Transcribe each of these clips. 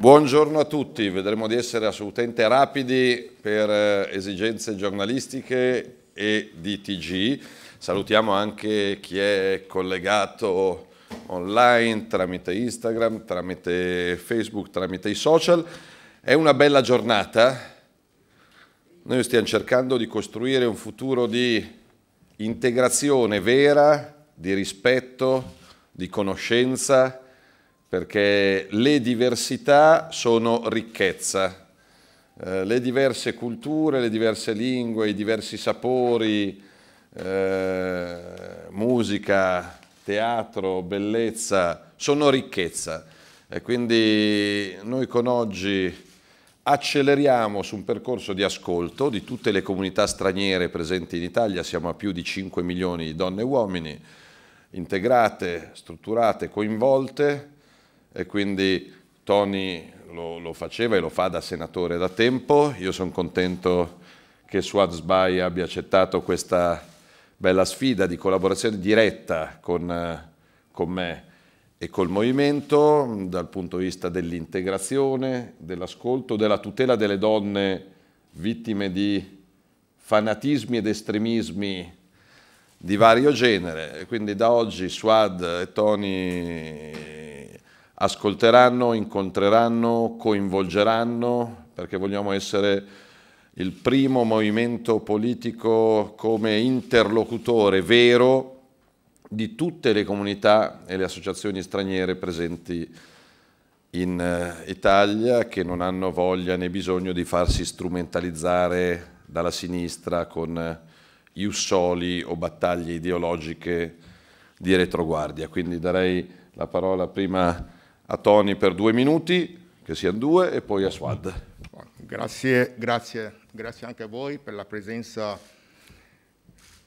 Buongiorno a tutti, vedremo di essere assolutamente rapidi per eh, esigenze giornalistiche e di TG. Salutiamo anche chi è collegato online tramite Instagram, tramite Facebook, tramite i social. È una bella giornata. Noi stiamo cercando di costruire un futuro di integrazione vera, di rispetto, di conoscenza, perché le diversità sono ricchezza. Eh, le diverse culture, le diverse lingue, i diversi sapori, eh, musica, teatro, bellezza, sono ricchezza. E quindi noi con oggi acceleriamo su un percorso di ascolto di tutte le comunità straniere presenti in Italia, siamo a più di 5 milioni di donne e uomini, integrate, strutturate, coinvolte e quindi Tony lo, lo, faceva e lo fa da senatore da tempo. Io sono contento che Suad Sbai abbia accettato questa bella sfida di collaborazione diretta con, con me e col movimento dal punto di vista dell'integrazione, dell'ascolto, della tutela delle donne vittime di fanatismi ed estremismi di vario genere. Quindi da oggi Suad e Tony ascolteranno, incontreranno, coinvolgeranno, perché vogliamo essere il primo movimento politico come interlocutore vero di tutte le comunità e le associazioni straniere presenti in eh, Italia che non hanno voglia né bisogno di farsi strumentalizzare dalla sinistra con eh, iussoli o battaglie ideologiche di retroguardia. Quindi darei la parola prima a Tony per due minuti, che siano due, e poi a Swad. Grazie, grazie, grazie anche a voi per la presenza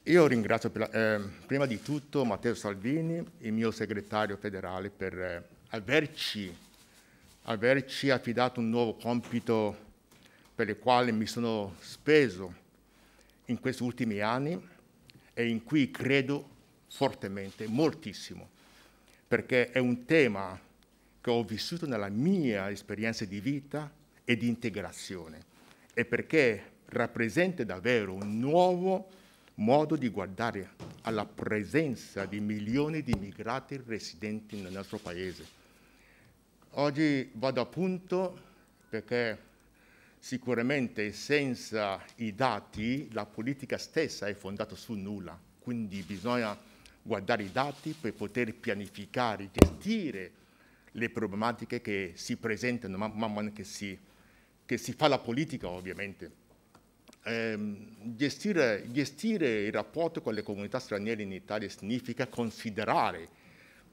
io ringrazio la, eh, prima di tutto Matteo Salvini, il mio segretario federale, per eh, averci, averci, affidato un nuovo compito per il quale mi sono speso in questi ultimi anni e in cui credo fortemente, moltissimo, perché è un tema che ho vissuto nella mia esperienza di vita e di integrazione e perché rappresenta davvero un nuovo modo di guardare alla presenza di milioni di immigrati residenti nel nostro paese. Oggi vado a punto perché sicuramente senza i dati la politica stessa è fondata su nulla, quindi bisogna guardare i dati per poter pianificare, gestire le problematiche che si presentano man mano che si, che si fa la politica ovviamente ehm, gestire, gestire il rapporto con le comunità straniere in Italia significa considerare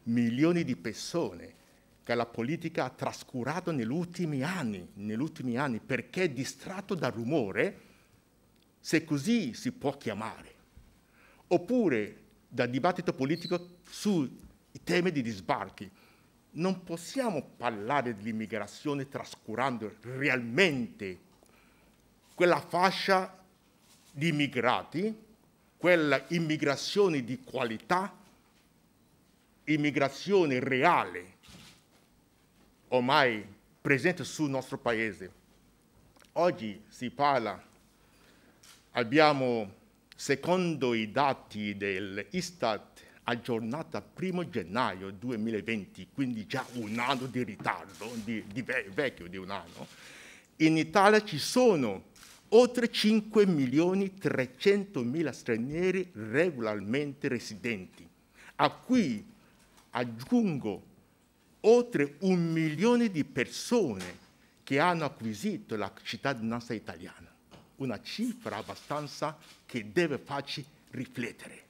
milioni di persone che la politica ha trascurato negli ultimi anni, negli ultimi anni perché è distratto dal rumore, se così si può chiamare, oppure dal dibattito politico sui temi di sbarchi. Non possiamo parlare dell'immigrazione trascurando realmente quella fascia di immigrati, quella immigrazione di qualità, immigrazione reale, ormai presente sul nostro paese. Oggi si parla, abbiamo, secondo i dati dell'Istat, aggiornata 1 gennaio 2020, quindi già un anno di ritardo, di, di vecchio di un anno, in Italia ci sono oltre 5 milioni 300 mila stranieri regolarmente residenti, a cui aggiungo oltre un milione di persone che hanno acquisito la cittadinanza italiana, una cifra abbastanza che deve farci riflettere.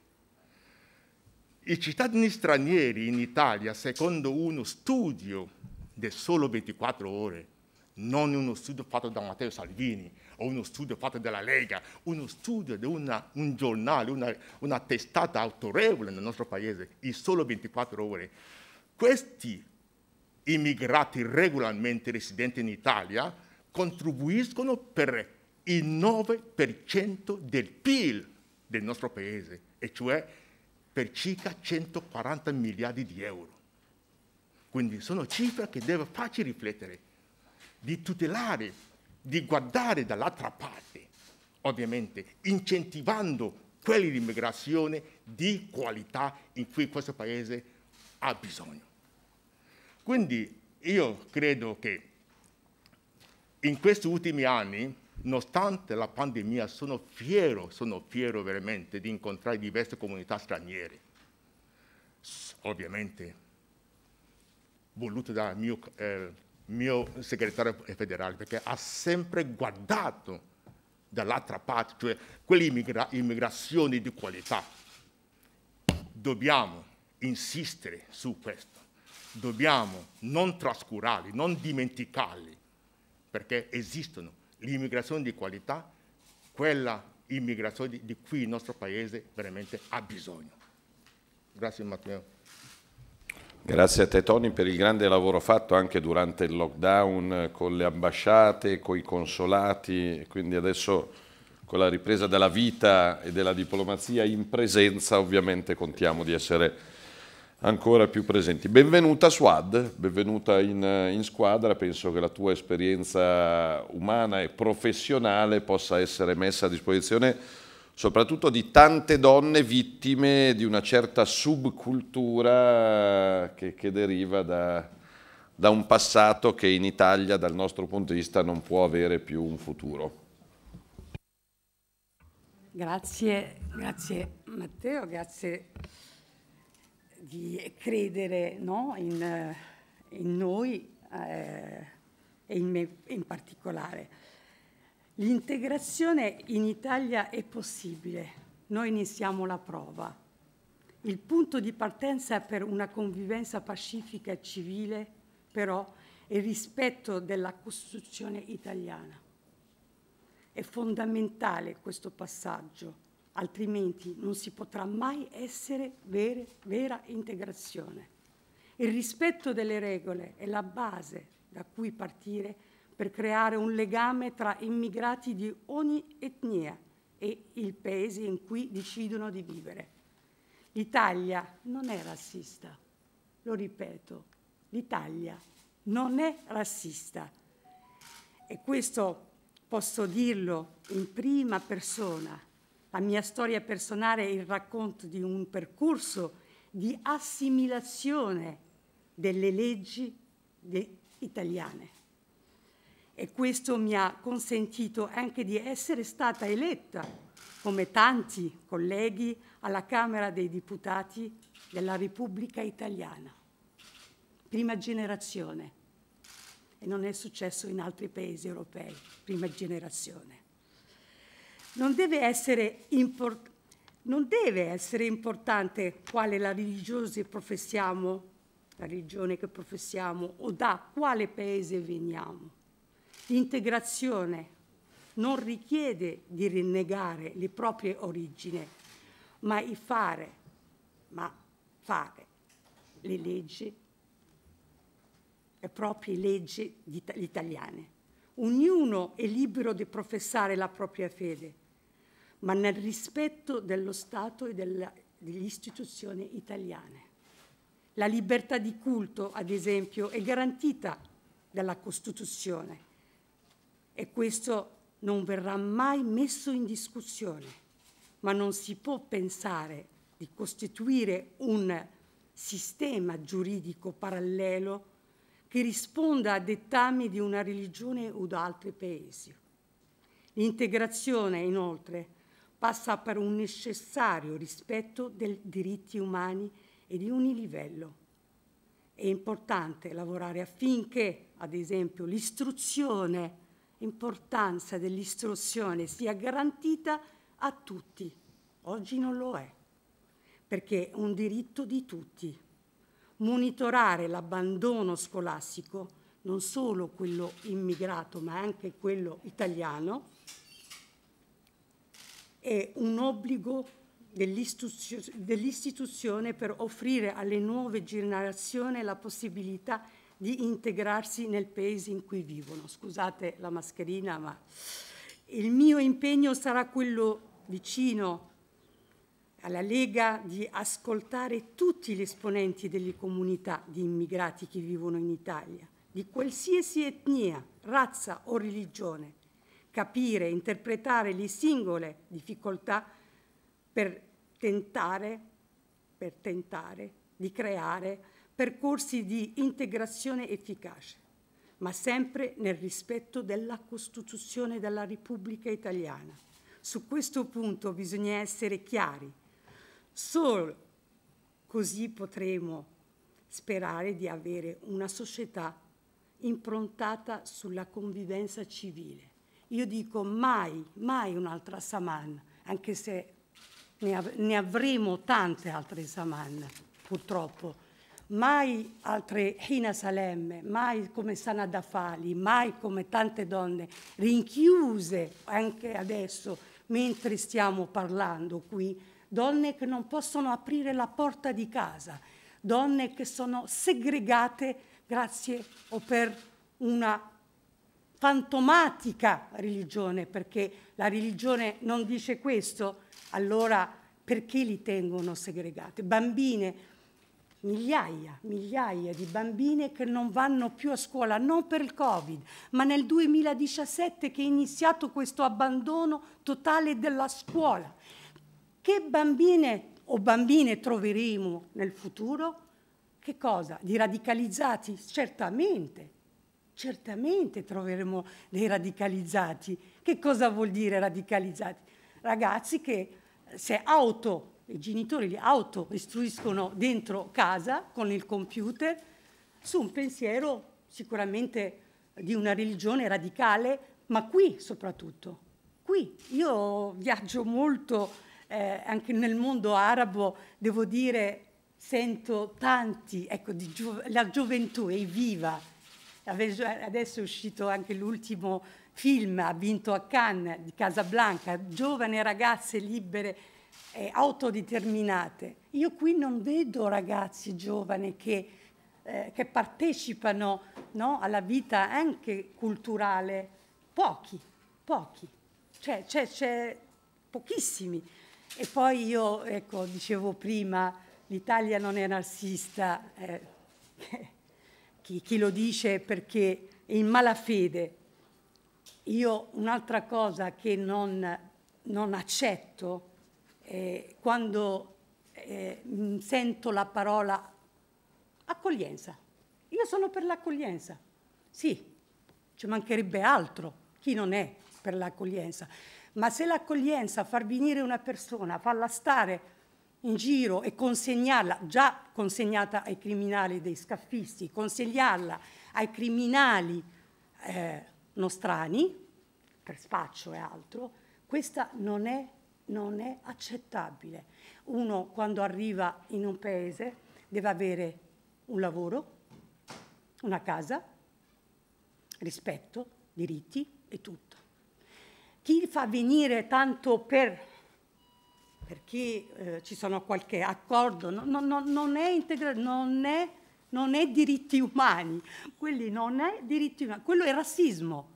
I cittadini stranieri in Italia, secondo uno studio di solo 24 ore, non uno studio fatto da Matteo Salvini, o uno studio fatto dalla Lega, uno studio di una, un giornale, una, una testata autorevole nel nostro paese, in solo 24 ore. Questi immigrati regolarmente residenti in Italia contribuiscono per il 9% del PIL del nostro paese, e cioè per circa 140 miliardi di euro. Quindi sono cifre che devono farci riflettere. di tutelare, di guardare dall'altra parte, ovviamente incentivando quell'immigrazione di qualità in cui questo Paese ha bisogno. Quindi io credo che in questi ultimi anni, nonostante la pandemia, sono fiero, sono fiero veramente di incontrare diverse comunità straniere, ovviamente voluto dal mio, eh, mio segretario federale, perché ha sempre guardato dall'altra parte, cioè quell'immigrazione di qualità. Dobbiamo insistere su questo, dobbiamo non trascurarli, non dimenticarli, perché esistono l'immigrazione di qualità, quella immigrazione di cui il nostro Paese veramente ha bisogno. Grazie Matteo. Grazie a te Tony per il grande lavoro fatto anche durante il lockdown con le ambasciate, con i consolati, quindi adesso con la ripresa della vita e della diplomazia in presenza ovviamente contiamo di essere ancora più presenti. Benvenuta Suad, benvenuta in, in squadra, penso che la tua esperienza umana e professionale possa essere messa a disposizione soprattutto di tante donne vittime di una certa subcultura che, che deriva da, da, un passato che in Italia dal nostro punto di vista non può avere più un futuro. Grazie, grazie Matteo, grazie di credere no, in, in, noi eh, e in me in particolare. L'integrazione in Italia è possibile, noi ne siamo la prova. Il punto di partenza per una convivenza pacifica e civile, però, è il rispetto della Costituzione italiana. È fondamentale questo passaggio, altrimenti non si potrà mai essere vere, vera integrazione. Il rispetto delle regole è la base da cui partire per creare un legame tra immigrati di ogni etnia e il paese in cui decidono di vivere. L'Italia non è razzista, lo ripeto, l'Italia non è razzista. E questo posso dirlo in prima persona. La mia storia personale è il racconto di un percorso di assimilazione delle leggi italiane e questo mi ha consentito anche di essere stata eletta, come tanti colleghi, alla Camera dei Deputati della Repubblica Italiana. Prima generazione. E non è successo in altri paesi europei, prima generazione. Non deve essere, import- non deve essere importante quale la religione professiamo, la religione che professiamo o da quale paese veniamo L'integrazione non richiede di rinnegare le proprie origini, ma di fare, ma fare le leggi, le proprie leggi italiane. Ognuno è libero di professare la propria fede, ma nel rispetto dello Stato e della, delle istituzioni italiane. La libertà di culto, ad esempio, è garantita dalla Costituzione e questo non verrà mai messo in discussione, ma non si può pensare di costituire un sistema giuridico parallelo che risponda a dettami di una religione o da altri paesi. L'integrazione, inoltre, passa per un necessario rispetto dei diritti umani e di ogni livello. È importante lavorare affinché, ad esempio, l'istruzione importanza dell'istruzione sia garantita a tutti. Oggi non lo è, perché è un diritto di tutti. Monitorare l'abbandono scolastico, non solo quello immigrato, ma anche quello italiano, è un obbligo dell'istituzione per offrire alle nuove generazioni la possibilità di integrarsi nel paese in cui vivono. Scusate la mascherina, ma il mio impegno sarà quello vicino alla Lega di ascoltare tutti gli esponenti delle comunità di immigrati che vivono in Italia, di qualsiasi etnia, razza o religione, capire interpretare le singole difficoltà per tentare, per tentare di creare percorsi di integrazione efficace, ma sempre nel rispetto della Costituzione della Repubblica Italiana. Su questo punto bisogna essere chiari. Solo così potremo sperare di avere una società improntata sulla convivenza civile. Io dico mai, mai un'altra Saman, anche se ne, av- ne avremo tante altre Saman, purtroppo. Mai altre Hina Salemme, mai come Sana Dafali, mai come tante donne rinchiuse anche adesso mentre stiamo parlando qui, donne che non possono aprire la porta di casa, donne che sono segregate grazie o per una fantomatica religione, perché la religione non dice questo, allora perché li tengono segregate? Bambine, migliaia, migliaia di bambine che non vanno più a scuola, non per il Covid, ma nel 2017 che è iniziato questo abbandono totale della scuola. Che bambine o bambine troveremo nel futuro? Che cosa? Di radicalizzati? Certamente, certamente troveremo dei radicalizzati. Che cosa vuol dire radicalizzati? Ragazzi che se auto, i genitori li auto-istruiscono dentro casa con il computer su un pensiero sicuramente di una religione radicale, ma qui soprattutto. Qui io viaggio molto eh, anche nel mondo arabo, devo dire, sento tanti, ecco, la gioventù è viva. Adesso è uscito anche l'ultimo film, ha vinto a Cannes, di Casablanca, giovani ragazze libere e autodeterminate. Io qui non vedo ragazzi giovani che, eh, che partecipano no, alla vita anche culturale, pochi, pochi, cioè, c'è, pochissimi. E poi io, ecco, dicevo prima, l'Italia non è narcisista, eh, chi, chi, lo dice perché è in malafede. Io un'altra cosa che non, non accetto è quando eh, sento la parola accoglienza. Io sono per l'accoglienza, sì, ci mancherebbe altro, chi non è per l'accoglienza, ma se l'accoglienza, far venire una persona, farla stare in giro e consegnarla, già consegnata ai criminali dei scaffisti, consegnarla ai criminali eh, nostrani, per spaccio e altro, questa non è, non è accettabile. Uno quando arriva in un paese deve avere un lavoro, una casa, rispetto, diritti e tutto. Chi fa venire tanto per perché eh, ci sono qualche accordo, no, no, no, non, è integra- non, è, non è diritti umani, quelli non è diritti umani, quello è razzismo.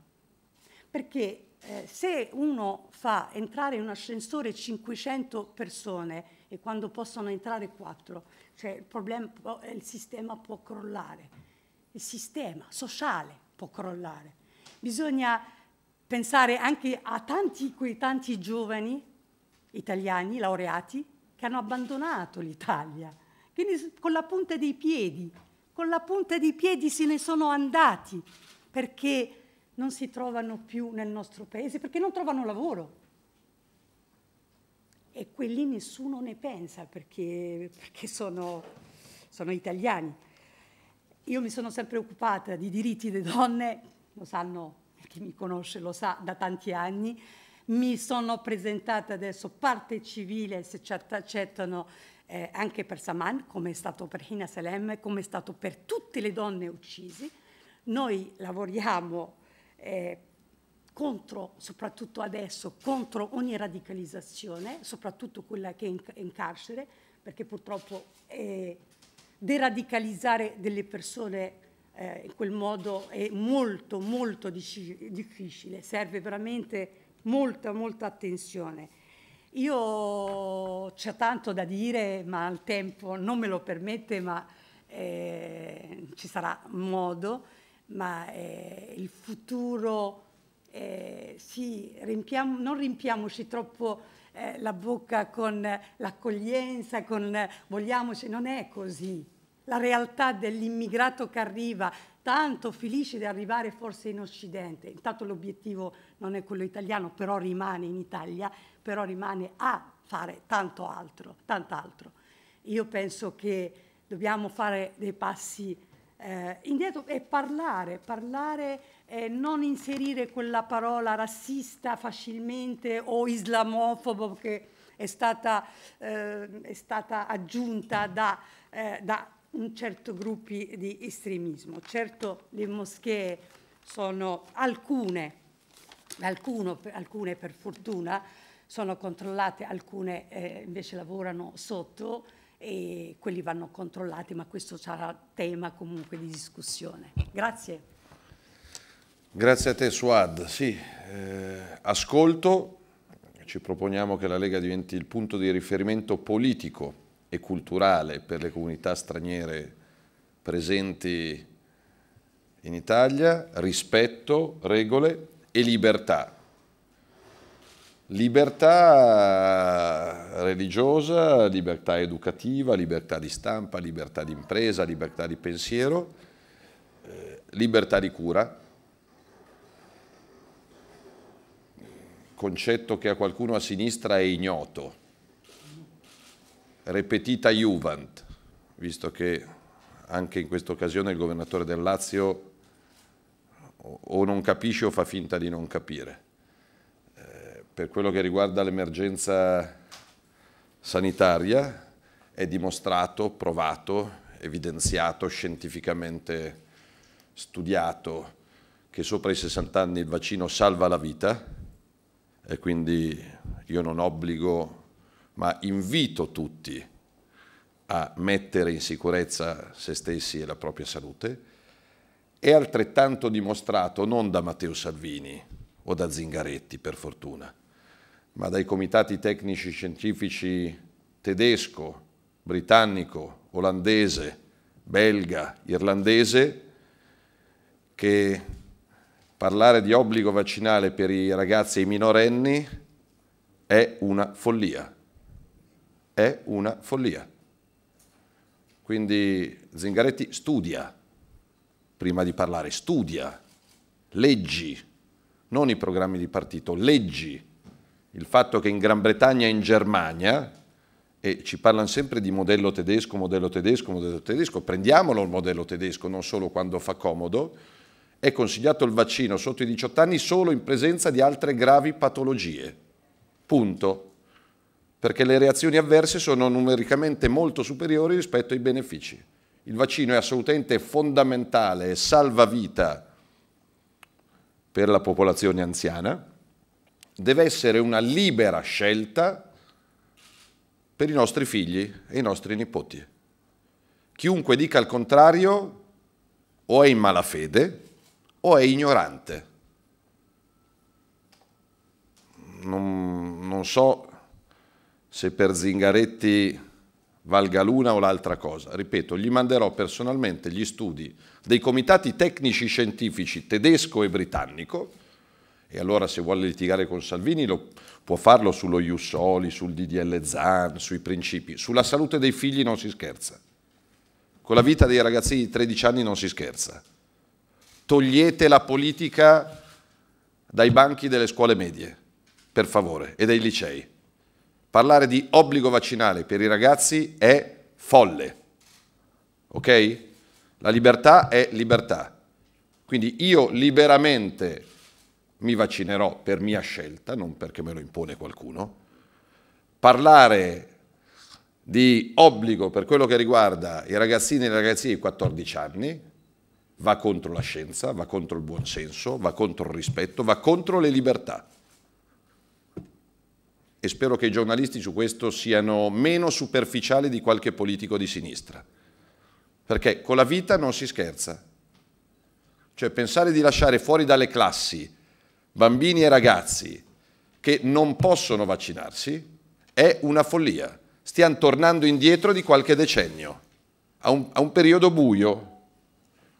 Perché eh, se uno fa entrare in un ascensore 500 persone e quando possono entrare 4, cioè il, problema, il sistema può crollare, il sistema sociale può crollare. Bisogna pensare anche a tanti, quei tanti giovani italiani laureati che hanno abbandonato l'Italia, che con la punta dei piedi, con la punta dei piedi se ne sono andati perché non si trovano più nel nostro paese, perché non trovano lavoro. E quelli nessuno ne pensa perché, perché sono, sono italiani. Io mi sono sempre occupata di diritti delle donne, lo sanno, chi mi conosce lo sa da tanti anni, mi sono presentata adesso parte civile, se ci accettano, eh, anche per Saman, come è stato per Hina Salem, come è stato per tutte le donne uccise. Noi lavoriamo eh, contro, soprattutto adesso, contro ogni radicalizzazione, soprattutto quella che è in, in carcere, perché purtroppo eh, deradicalizzare delle persone eh, in quel modo è molto, molto difficile. Serve veramente molta, molta attenzione. Io c'è tanto da dire, ma il tempo non me lo permette, ma eh, ci sarà modo. ma eh, il futuro, eh, sì, riempiamo, non riempiamoci troppo eh, la bocca con l'accoglienza, con vogliamo, non è così. La realtà dell'immigrato che arriva, tanto felice di arrivare forse in Occidente, intanto l'obiettivo non è quello italiano, però rimane in Italia, però rimane a fare tanto altro, tant'altro. Io penso che dobbiamo fare dei passi eh, indietro e parlare, parlare e non inserire quella parola razzista facilmente o islamofobo che è stata, eh, è stata aggiunta da, eh, da un certo gruppo di estremismo. Certo le moschee sono alcune, alcuno, alcune per fortuna sono controllate, alcune eh, invece lavorano sotto e quelli vanno controllati, ma questo sarà tema comunque di discussione. Grazie. Grazie a te Suad. Sì, eh, ascolto, ci proponiamo che la Lega diventi il punto di riferimento politico e culturale per le comunità straniere presenti in Italia, rispetto, regole e libertà. Libertà religiosa, libertà educativa, libertà di stampa, libertà di impresa, libertà di pensiero, eh, libertà di cura, concetto che a qualcuno a sinistra è ignoto, repetita Juvent, visto che anche in questa occasione il governatore del Lazio o non capisce o fa finta di non capire. Eh, per quello che riguarda l'emergenza sanitaria è dimostrato, provato, evidenziato, scientificamente studiato che sopra i 60 anni il vaccino salva la vita e quindi io non obbligo ma invito tutti a mettere in sicurezza se stessi e la propria salute, è altrettanto dimostrato non da Matteo Salvini o da Zingaretti, per fortuna, ma dai comitati tecnici scientifici tedesco, britannico, olandese, belga, irlandese, che parlare di obbligo vaccinale per i ragazzi e i minorenni è una follia è una follia. Quindi Zingaretti studia prima di parlare, studia, leggi, non i programmi di partito, leggi il fatto che in Gran Bretagna e in Germania, e ci parlano sempre di modello tedesco, modello tedesco, modello tedesco, prendiamolo il modello tedesco, non solo quando fa comodo, è consigliato il vaccino sotto i 18 anni solo in presenza di altre gravi patologie. Punto perché le reazioni avverse sono numericamente molto superiori rispetto ai benefici. Il vaccino è assolutamente fondamentale e salva vita per la popolazione anziana, deve essere una libera scelta per i nostri figli e i nostri nipoti. Chiunque dica il contrario o è in malafede o è ignorante. Non, non so se per Zingaretti valga l'una o l'altra cosa. Ripeto, gli manderò personalmente gli studi dei comitati tecnici scientifici tedesco e britannico, e allora se vuole litigare con Salvini lo, può farlo sullo Jussoli, sul DDL Zan, sui principi. Sulla salute dei figli non si scherza. Con la vita dei ragazzi di 13 anni non si scherza. Togliete la politica dai banchi delle scuole medie, per favore, e dai licei. Parlare di obbligo vaccinale per i ragazzi è folle. Ok? La libertà è libertà. Quindi io liberamente mi vaccinerò per mia scelta, non perché me lo impone qualcuno. Parlare di obbligo per quello che riguarda i ragazzini e le ragazzine di 14 anni va contro la scienza, va contro il buonsenso, va contro il rispetto, va contro le libertà e spero che i giornalisti su questo siano meno superficiali di qualche politico di sinistra. Perché con la vita non si scherza. Cioè pensare di lasciare fuori dalle classi bambini e ragazzi che non possono vaccinarsi è una follia. Stiamo tornando indietro di qualche decennio, a un, a un periodo buio.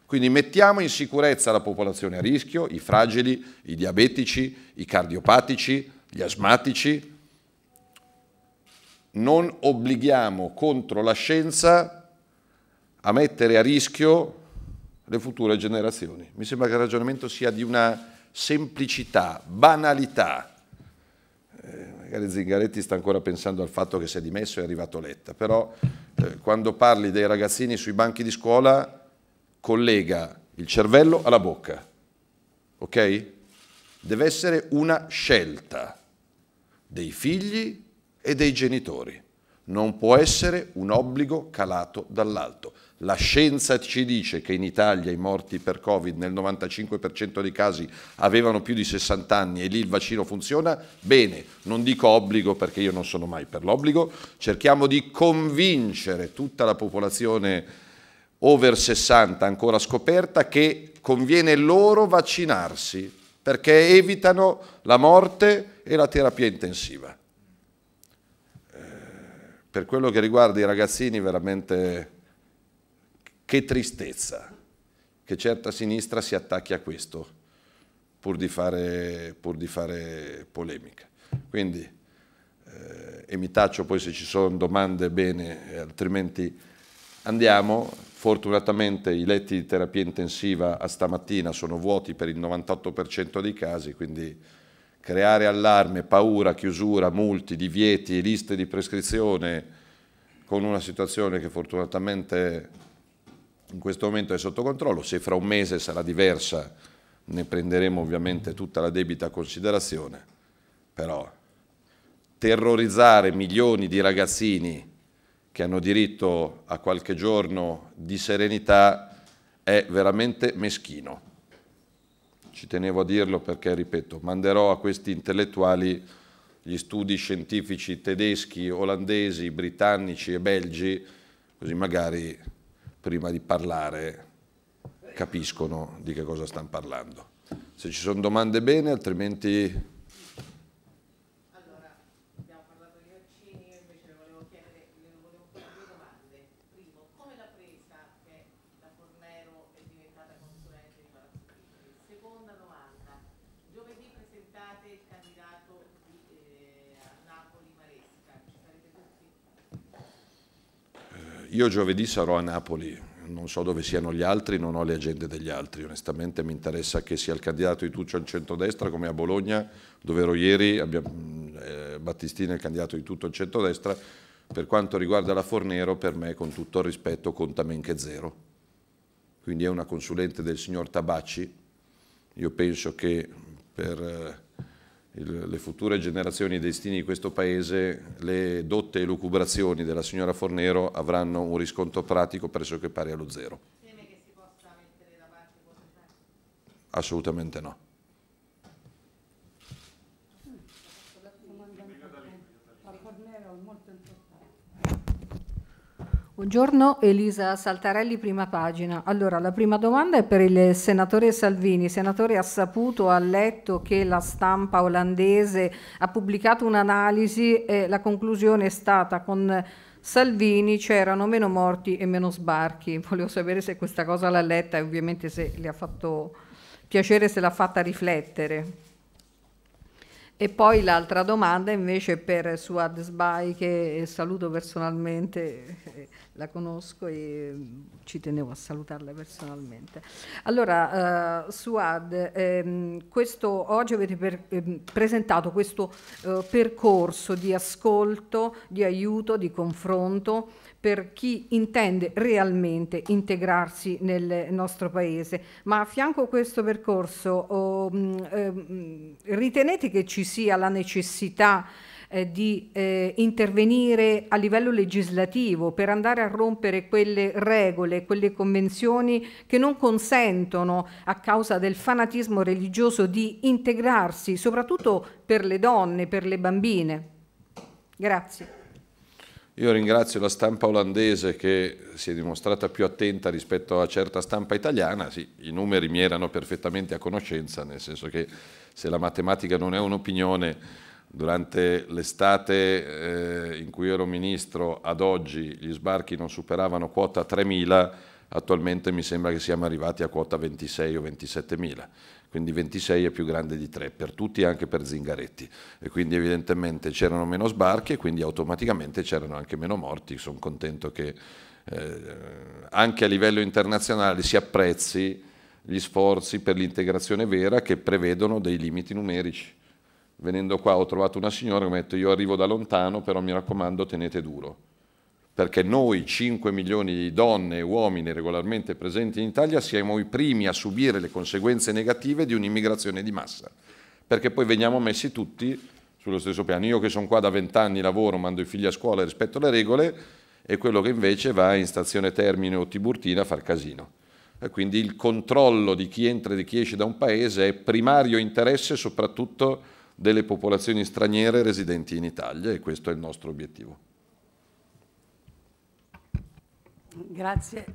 Quindi mettiamo in sicurezza la popolazione a rischio, i fragili, i diabetici, i cardiopatici, gli asmatici. Non obblighiamo contro la scienza a mettere a rischio le future generazioni. Mi sembra che il ragionamento sia di una semplicità, banalità. Eh, magari Zingaretti sta ancora pensando al fatto che si è dimesso e è arrivato Letta, però eh, quando parli dei ragazzini sui banchi di scuola collega il cervello alla bocca, ok? Deve essere una scelta dei figli e dei genitori, non può essere un obbligo calato dall'alto. La scienza ci dice che in Italia i morti per Covid nel 95% dei casi avevano più di 60 anni e lì il vaccino funziona, bene, non dico obbligo perché io non sono mai per l'obbligo, cerchiamo di convincere tutta la popolazione over 60 ancora scoperta che conviene loro vaccinarsi perché evitano la morte e la terapia intensiva. Eh, per quello che riguarda i ragazzini veramente che tristezza che certa sinistra si attacchi a questo pur di fare, pur di fare polemica. Quindi, eh, e mi taccio poi se ci sono domande bene, altrimenti andiamo. Fortunatamente i letti di terapia intensiva a stamattina sono vuoti per il 98% dei casi, quindi creare allarme, paura, chiusura, multi, divieti, liste di prescrizione con una situazione che fortunatamente in questo momento è sotto controllo, se fra un mese sarà diversa ne prenderemo ovviamente tutta la debita considerazione, però terrorizzare milioni di ragazzini che hanno diritto a qualche giorno di serenità è veramente meschino. Ci tenevo a dirlo perché, ripeto, manderò a questi intellettuali gli studi scientifici tedeschi, olandesi, britannici e belgi, così magari prima di parlare capiscono di che cosa stanno parlando. Se ci sono domande bene, altrimenti Io giovedì sarò a Napoli, non so dove siano gli altri, non ho le agende degli altri, onestamente mi interessa che sia il candidato di Tuccio al centrodestra come a Bologna, dove ero ieri, abbiamo, eh, Battistini è il candidato di tutto il centrodestra, per quanto riguarda la Fornero per me con tutto il rispetto conta men che zero, quindi è una consulente del signor Tabacci, io penso che per... Il, le future generazioni e i destini di questo Paese, le dotte elucubrazioni della signora Fornero avranno un riscontro pratico pressoché pari allo zero. Teme che si possa mettere da parte Assolutamente no. Buongiorno, Elisa Saltarelli, prima pagina. Allora, la prima domanda è per il senatore Salvini. Il senatore ha saputo, ha letto che la stampa olandese ha pubblicato un'analisi e la conclusione è stata con Salvini c'erano meno morti e meno sbarchi. Volevo sapere se questa cosa l'ha letta e ovviamente se le ha fatto piacere, se l'ha fatta riflettere. E poi l'altra domanda invece per Suad Sbai che saluto personalmente, eh, la conosco e mm, ci tenevo a salutarla personalmente. Allora, uh, Suad, ehm, questo, oggi avete per, ehm, presentato questo uh, percorso di ascolto, di aiuto, di confronto per chi intende realmente integrarsi nel nostro paese. Ma a fianco a questo percorso oh, eh, ritenete che ci sia la necessità eh, di eh, intervenire a livello legislativo per andare a rompere quelle regole, quelle convenzioni che non consentono a causa del fanatismo religioso di integrarsi, soprattutto per le donne, per le bambine. Grazie. Io ringrazio la stampa olandese che si è dimostrata più attenta rispetto a certa stampa italiana, sì, i numeri mi erano perfettamente a conoscenza, nel senso che se la matematica non è un'opinione, durante l'estate eh, in cui ero ministro ad oggi gli sbarchi non superavano quota 3.000, attualmente mi sembra che siamo arrivati a quota 26 o 27 mila quindi 26 è più grande di 3 per tutti anche per Zingaretti. E quindi evidentemente c'erano meno sbarchi e quindi automaticamente c'erano anche meno morti, sono contento che eh, anche a livello internazionale si apprezzi gli sforzi per l'integrazione vera che prevedono dei limiti numerici. Venendo qua ho trovato una signora che mi ha detto io arrivo da lontano però mi raccomando tenete duro perché noi 5 milioni di donne e uomini regolarmente presenti in Italia siamo i primi a subire le conseguenze negative di un'immigrazione di massa, perché poi veniamo messi tutti sullo stesso piano. Io che sono qua da vent'anni, lavoro, mando i figli a scuola e rispetto le regole, e quello che invece va in stazione Termine o Tiburtina a far casino. E quindi il controllo di chi entra e di chi esce da un paese è primario interesse soprattutto delle popolazioni straniere residenti in Italia e questo è il nostro obiettivo. Grazie.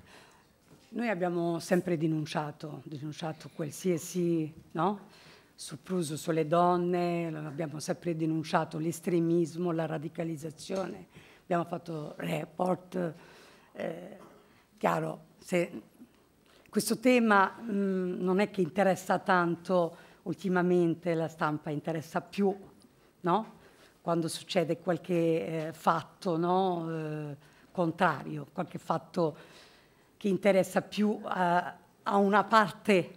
Noi abbiamo sempre denunciato, denunciato qualsiasi no? sopruso sulle donne, abbiamo sempre denunciato l'estremismo, la radicalizzazione, abbiamo fatto report. Eh, chiaro, se questo tema mh, mm, non è che interessa tanto ultimamente la stampa, interessa più no? quando succede qualche eh, fatto. No? Eh, contrario, qualche fatto che interessa più a, a una parte,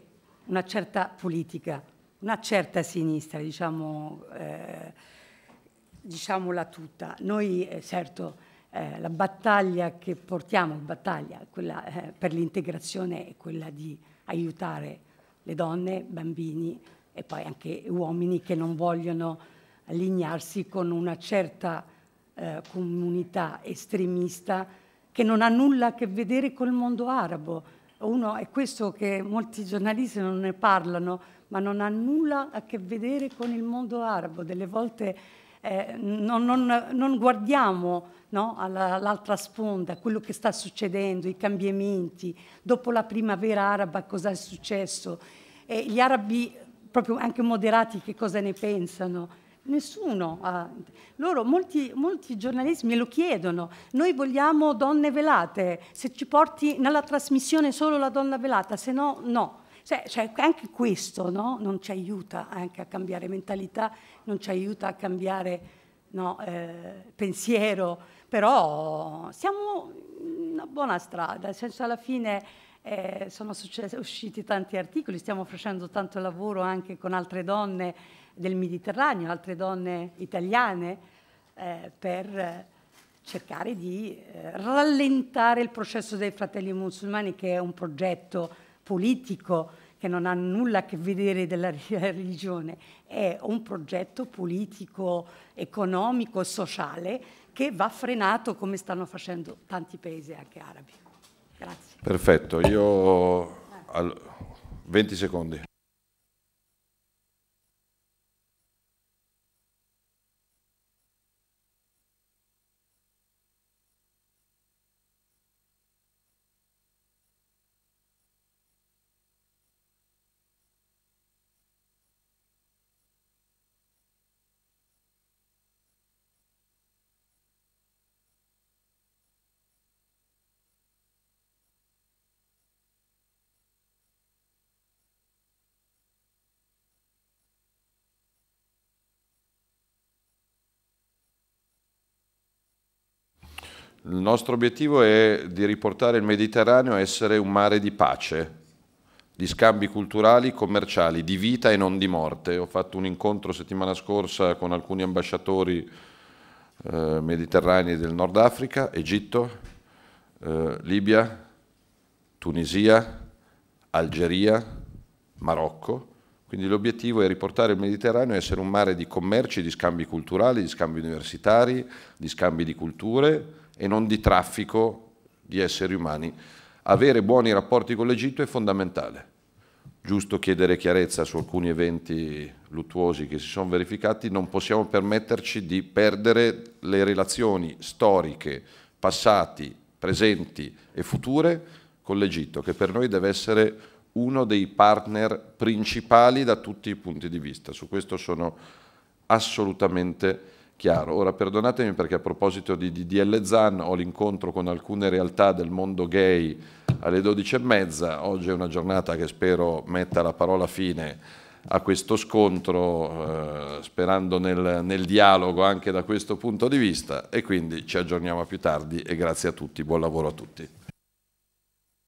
una certa politica, una certa sinistra, diciamo, eh, diciamola tutta. Noi, eh, certo, eh, la battaglia che portiamo, battaglia, quella eh, per l'integrazione è quella di aiutare le donne, bambini e poi anche uomini che non vogliono allinearsi con una certa eh, comunità estremista che non ha nulla a che vedere col mondo arabo. Uno, è questo che molti giornalisti non ne parlano, ma non ha nulla a che vedere con il mondo arabo. Delle volte eh, non, non, non, guardiamo no, all'altra sponda, quello che sta succedendo, i cambiamenti. Dopo la primavera araba cosa è successo? E gli arabi, proprio anche moderati, che cosa ne pensano? Nessuno. Ha... Loro, molti, molti, giornalisti me lo chiedono. Noi vogliamo donne velate. Se ci porti nella trasmissione solo la donna velata, se no, no. Cioè, cioè, anche questo no? non ci aiuta anche a cambiare mentalità, non ci aiuta a cambiare no, eh, pensiero, però siamo in una buona strada, nel senso alla fine eh, sono usciti tanti articoli, stiamo facendo tanto lavoro anche con altre donne del Mediterraneo, altre donne italiane, eh, per cercare di eh, rallentare il processo dei fratelli musulmani, che è un progetto politico che non ha nulla a che vedere della religione, è un progetto politico, economico, sociale che va frenato come stanno facendo tanti paesi anche arabi. Grazie. Perfetto, io... Al... 20 secondi. Il nostro obiettivo è di riportare il Mediterraneo a essere un mare di pace, di scambi culturali, commerciali, di vita e non di morte. Ho fatto un incontro settimana scorsa con alcuni ambasciatori eh, mediterranei del Nord Africa, Egitto, eh, Libia, Tunisia, Algeria, Marocco. Quindi l'obiettivo è riportare il Mediterraneo a essere un mare di commerci, di scambi culturali, di scambi universitari, di scambi di culture, e non di traffico di esseri umani. Avere buoni rapporti con l'Egitto è fondamentale. Giusto chiedere chiarezza su alcuni eventi luttuosi che si sono verificati, non possiamo permetterci di perdere le relazioni storiche, passati, presenti e future con l'Egitto, che per noi deve essere uno dei partner principali da tutti i punti di vista. Su questo sono assolutamente chiaro. Ora perdonatemi perché a proposito di DDL ZAN ho l'incontro con alcune realtà del mondo gay alle 12.30. Oggi è una giornata che spero metta la parola fine a questo scontro, eh, sperando nel, nel dialogo anche da questo punto di vista e quindi ci aggiorniamo più tardi e grazie a tutti, buon lavoro a tutti.